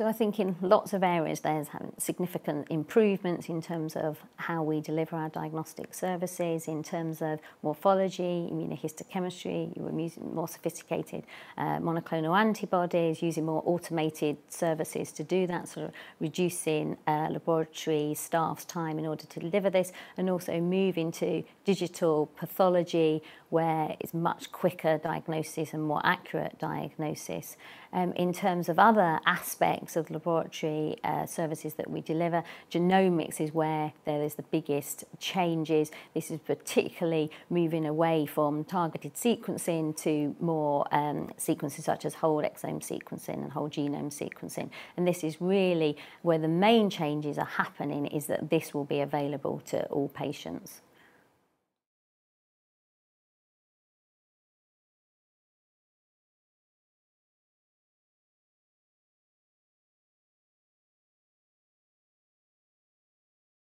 So I think in lots of areas there's significant improvements in terms of how we deliver our diagnostic services, in terms of morphology, immunohistochemistry, you're using more sophisticated uh, monoclonal antibodies, using more automated services to do that, sort of reducing uh, laboratory staff's time in order to deliver this, and also moving to digital pathology where it's much quicker diagnosis and more accurate diagnosis. Um, in terms of other aspects of laboratory uh, services that we deliver, genomics is where there is the biggest changes. This is particularly moving away from targeted sequencing to more um, sequences such as whole exome sequencing and whole genome sequencing. And this is really where the main changes are happening is that this will be available to all patients.